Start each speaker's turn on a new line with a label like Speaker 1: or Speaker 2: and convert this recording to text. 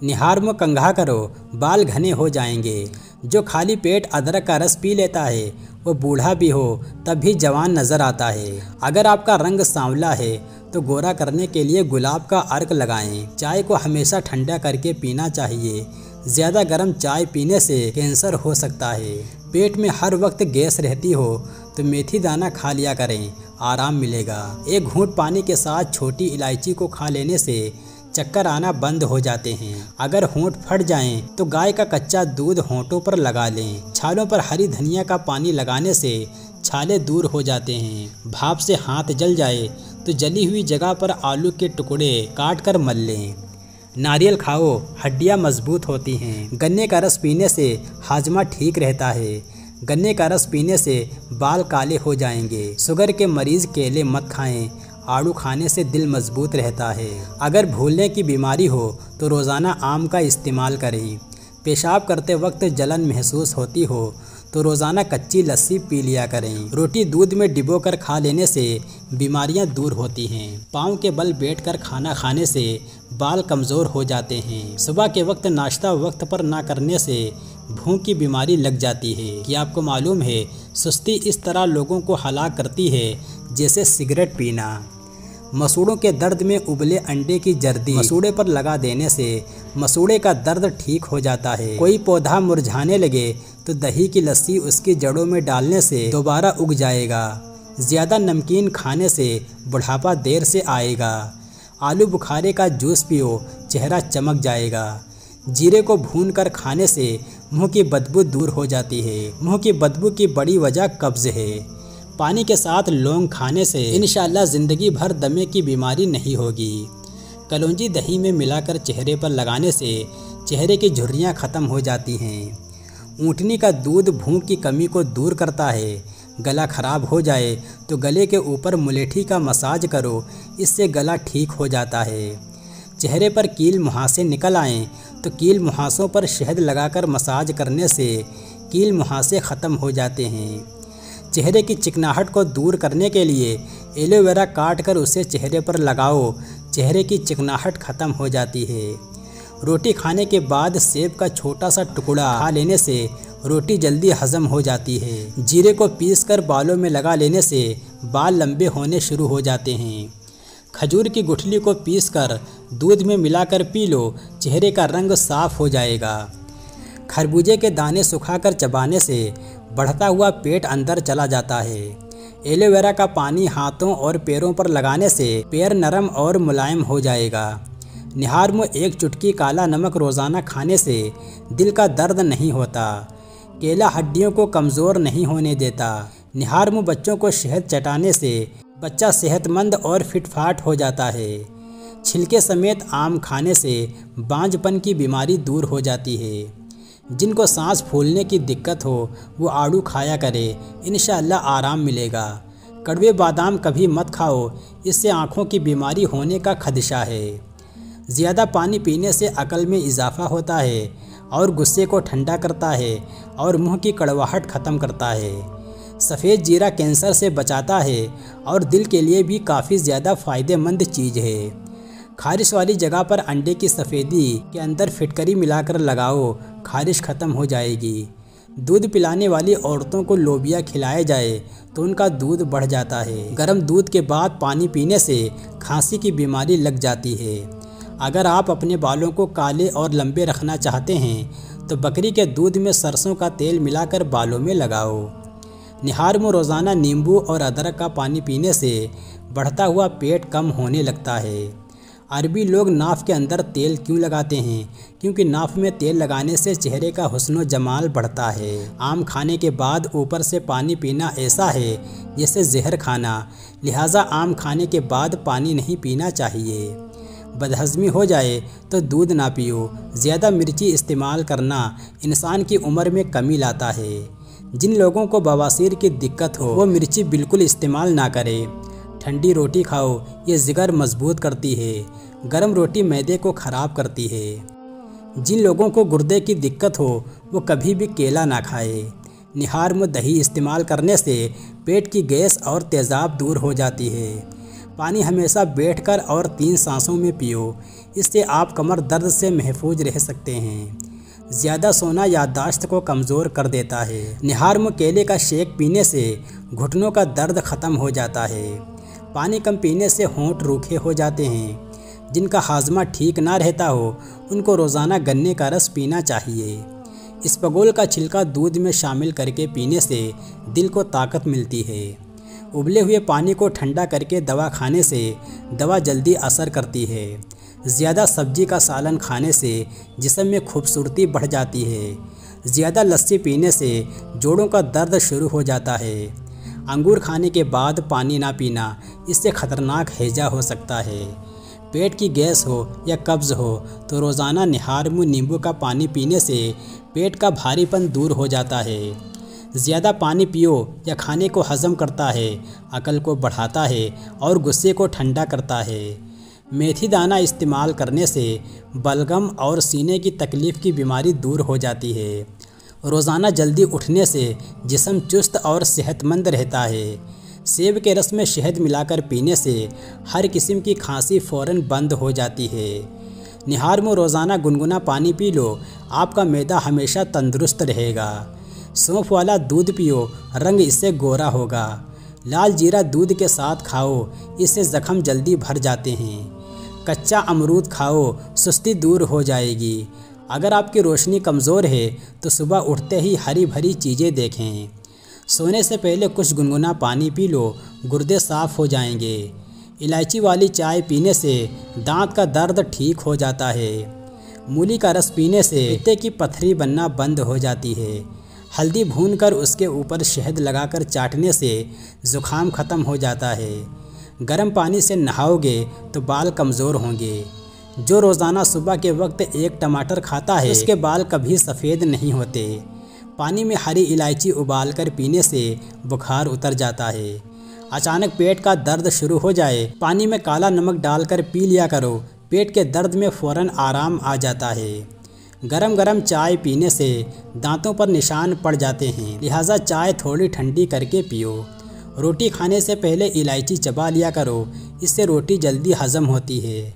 Speaker 1: निहार में कंघा करो, बाल घने हो जाएँगे। जो खाली पेट अदरक का रस पी लेता है, वो बूढ़ा भी हो, तब भी जवान नज़र आता है। अगर आपका रंग सांवला है तो गोरा करने के लिए गुलाब का अर्क लगाएँ। चाय को हमेशा ठंडा करके पीना चाहिए। ज़्यादा गर्म चाय पीने से कैंसर हो सकता है। पेट में हर वक्त गैस रहती हो तो मेथी दाना खा लिया करें, आराम मिलेगा। एक घूंट पानी के साथ छोटी इलायची को खा लेने से चक्कर आना बंद हो जाते हैं। अगर होंठ फट जाएँ तो गाय का कच्चा दूध होंठों पर लगा लें। छालों पर हरी धनिया का पानी लगाने से छाले दूर हो जाते हैं। भाप से हाथ जल जाए तो जली हुई जगह पर आलू के टुकड़े काट कर मल लें। नारियल खाओ, हड्डियाँ मज़बूत होती हैं। गन्ने का रस पीने से हाजमा ठीक रहता है। गन्ने का रस पीने से बाल काले हो जाएँगे। शुगर के मरीज़ केले मत खाएँ। आड़ू खाने से दिल मज़बूत रहता है। अगर भूलने की बीमारी हो तो रोज़ाना आम का इस्तेमाल करें। पेशाब करते वक्त जलन महसूस होती हो तो रोज़ाना कच्ची लस्सी पी लिया करें। रोटी दूध में डिबो कर खा लेने से बीमारियाँ दूर होती हैं। पाँव के बल बैठकर खाना खाने से बाल कमज़ोर हो जाते हैं। सुबह के वक्त नाश्ता वक्त पर ना करने से भूख की बीमारी लग जाती है। कि आपको मालूम है, सुस्ती इस तरह लोगों को हलाक करती है, जैसे सिगरेट पीना? मसूड़ों के दर्द में उबले अंडे की जर्दी। मसूड़े पर लगा देने से मसूड़े का दर्द ठीक हो जाता है। कोई पौधा मुरझाने लगे तो दही की लस्सी उसकी जड़ों में डालने से दोबारा उग जाएगा। ज़्यादा नमकीन खाने से बुढ़ापा देर से आएगा। आलू बुखारे का जूस पियो, चेहरा चमक जाएगा। जीरे को भून कर खाने से मुँह की बदबू दूर हो जाती है। मुँह की बदबू की बड़ी वजह कब्ज़ है। पानी के साथ लौंग खाने से इन ज़िंदगी भर दमे की बीमारी नहीं होगी। कलौजी दही में मिलाकर चेहरे पर लगाने से चेहरे की झुर्रियाँ ख़त्म हो जाती हैं। ऊँटनी का दूध भूख की कमी को दूर करता है। गला ख़राब हो जाए तो गले के ऊपर मुलेठी का मसाज करो, इससे गला ठीक हो जाता है। चेहरे पर कील मुहासे निकल आएँ तो कील मुहासों पर शहद लगाकर मसाज करने से कील मुहासे ख़त्म हो जाते हैं। चेहरे की चिकनाहट को दूर करने के लिए एलोवेरा काट कर उसे चेहरे पर लगाओ। चेहरे की चिकनाहट ख़त्म हो जाती है। रोटी खाने के बाद सेब का छोटा सा टुकड़ा खा लेने से रोटी जल्दी हजम हो जाती है। जीरे को पीस कर बालों में लगा लेने से बाल लंबे होने शुरू हो जाते हैं। खजूर की गुठली को पीस कर दूध में मिलाकर पी लो, चेहरे का रंग साफ़ हो जाएगा। खरबूजे के दाने सुखाकर चबाने से बढ़ता हुआ पेट अंदर चला जाता है। एलोवेरा का पानी हाथों और पैरों पर लगाने से पैर नरम और मुलायम हो जाएगा। निहार में एक चुटकी काला नमक रोज़ाना खाने से दिल का दर्द नहीं होता। केला हड्डियों को कमज़ोर नहीं होने देता। निहार में बच्चों को शहद चटाने से बच्चा सेहतमंद और फिटफाट हो जाता है। छिलके समेत आम खाने से बांझपन की बीमारी दूर हो जाती है। जिनको सांस फूलने की दिक्कत हो, वो आड़ू खाया करे इन आराम मिलेगा। कड़वे बादाम कभी मत खाओ, इससे आँखों की बीमारी होने का खदशा है। ज़्यादा पानी पीने से अकल में इजाफ़ा होता है और गुस्से को ठंडा करता है और मुँह की कड़वाहट ख़त्म करता है। सफ़ेद जीरा कैंसर से बचाता है और दिल के लिए भी काफ़ी ज़्यादा फ़ायदेमंद चीज़ है। खारिश वाली जगह पर अंडे की सफ़ेदी के अंदर फिटकरी मिलाकर लगाओ, खारिश ख़त्म हो जाएगी। दूध पिलाने वाली औरतों को लोबिया खिलाया जाए तो उनका दूध बढ़ जाता है। गर्म दूध के बाद पानी पीने से खांसी की बीमारी लग जाती है। अगर आप अपने बालों को काले और लंबे रखना चाहते हैं तो बकरी के दूध में सरसों का तेल मिलाकर बालों में लगाओ। निहार में रोज़ाना नींबू और अदरक का पानी पीने से बढ़ता हुआ पेट कम होने लगता है। अरबी लोग नाफ के अंदर तेल क्यों लगाते हैं? क्योंकि नाफ में तेल लगाने से चेहरे का हुस्न जमाल बढ़ता है। आम खाने के बाद ऊपर से पानी पीना ऐसा है जैसे जहर खाना। लिहाजा आम खाने के बाद पानी नहीं पीना चाहिए। बदहज़मी हो जाए तो दूध ना पियो। ज़्यादा मिर्ची इस्तेमाल करना इंसान की उम्र में कमी लाता है। जिन लोगों को बवासीर की दिक्कत हो, वो मिर्ची बिल्कुल इस्तेमाल ना करें। ठंडी रोटी खाओ, ये जिगर मज़बूत करती है, गर्म रोटी मैदे को ख़राब करती है। जिन लोगों को गुर्दे की दिक्कत हो, वो कभी भी केला ना खाए। निहार में दही इस्तेमाल करने से पेट की गैस और तेज़ाब दूर हो जाती है। पानी हमेशा बैठकर और तीन सांसों में पियो, इससे आप कमर दर्द से महफूज रह सकते हैं। ज़्यादा सोना याददाश्त को कमज़ोर कर देता है। निहार में केले का शेक पीने से घुटनों का दर्द ख़त्म हो जाता है। पानी कम पीने से होंठ रूखे हो जाते हैं। जिनका हाजमा ठीक ना रहता हो, उनको रोज़ाना गन्ने का रस पीना चाहिए। इसबगोल का छिलका दूध में शामिल करके पीने से दिल को ताकत मिलती है। उबले हुए पानी को ठंडा करके दवा खाने से दवा जल्दी असर करती है। ज़्यादा सब्ज़ी का सालन खाने से जिसम में खूबसूरती बढ़ जाती है। ज़्यादा लस्सी पीने से जोड़ों का दर्द शुरू हो जाता है। अंगूर खाने के बाद पानी ना पीना, इससे ख़तरनाक हैजा हो सकता है। पेट की गैस हो या कब्ज़ हो तो रोज़ाना निहार मुँह नींबू का पानी पीने से पेट का भारीपन दूर हो जाता है। ज़्यादा पानी पियो या खाने को हज़म करता है, अकल को बढ़ाता है और गुस्से को ठंडा करता है। मेथी दाना इस्तेमाल करने से बलगम और सीने की तकलीफ़ की बीमारी दूर हो जाती है। रोज़ाना जल्दी उठने से जिसम चुस्त और सेहतमंद रहता है। सेब के रस में शहद मिलाकर पीने से हर किस्म की खांसी फ़ौर बंद हो जाती है। निहार में रोज़ाना गुनगुना पानी पी लो, आपका मैदा हमेशा तंदुरुस्त रहेगा। सौंफ वाला दूध पियो, रंग इससे गोरा होगा। लाल जीरा दूध के साथ खाओ, इससे ज़ख्म जल्दी भर जाते हैं। कच्चा अमरूद खाओ, सुस्ती दूर हो जाएगी। अगर आपकी रोशनी कमज़ोर है तो सुबह उठते ही हरी भरी चीज़ें देखें। सोने से पहले कुछ गुनगुना पानी पी लो, गुर्दे साफ़ हो जाएँगे। इलायची वाली चाय पीने से दांत का दर्द ठीक हो जाता है। मूली का रस पीने से पित्ते की पथरी बनना बंद हो जाती है। हल्दी भून कर उसके ऊपर शहद लगाकर चाटने से ज़ुकाम ख़त्म हो जाता है। गर्म पानी से नहाओगे तो बाल कमज़ोर होंगे। जो रोज़ाना सुबह के वक्त एक टमाटर खाता है, उसके बाल कभी सफ़ेद नहीं होते। पानी में हरी इलायची उबाल कर पीने से बुखार उतर जाता है। अचानक पेट का दर्द शुरू हो जाए, पानी में काला नमक डालकर पी लिया करो। पेट के दर्द में फ़ौर आराम आ जाता है। गरम गरम चाय पीने से दांतों पर निशान पड़ जाते हैं। लिहाजा चाय थोड़ी ठंडी करके पियो। रोटी खाने से पहले इलायची चबा लिया करो। इससे रोटी जल्दी हज़म होती है।